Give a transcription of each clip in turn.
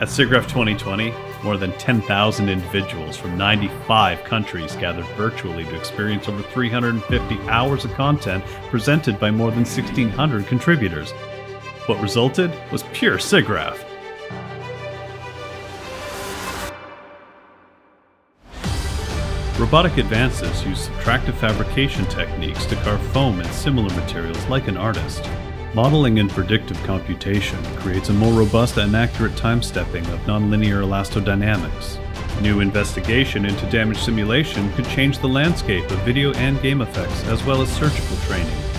At SIGGRAPH 2020, more than 10,000 individuals from 95 countries gathered virtually to experience over 350 hours of content presented by more than 1,600 contributors. What resulted was pure SIGGRAPH. Robotic advances use subtractive fabrication techniques to carve foam and similar materials like an artist. Modeling and predictive computation creates a more robust and accurate time stepping of nonlinear elastodynamics. New investigation into damage simulation could change the landscape of video and game effects as well as surgical training.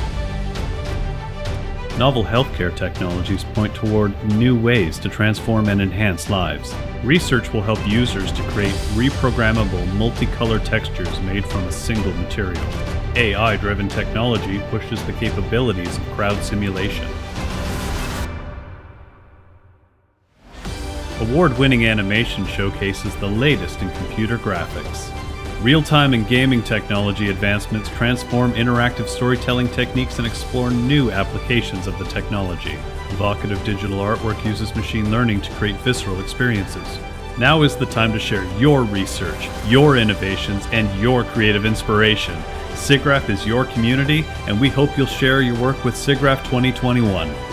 Novel healthcare technologies point toward new ways to transform and enhance lives. Research will help users to create reprogrammable multicolor textures made from a single material. AI driven technology pushes the capabilities of crowd simulation. Award winning animation showcases the latest in computer graphics. Real time and gaming technology advancements transform interactive storytelling techniques and explore new applications of the technology. Evocative digital artwork uses machine learning to create visceral experiences. Now is the time to share your research, your innovations, and your creative inspiration. SIGGRAPH is your community, and we hope you'll share your work with SIGGRAPH 2021.